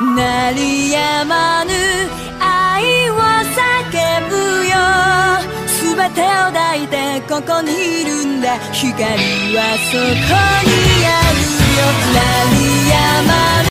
鳴りやまぬ愛を叫ぶよ。全てを抱いてここにいるんだ。光はそこに。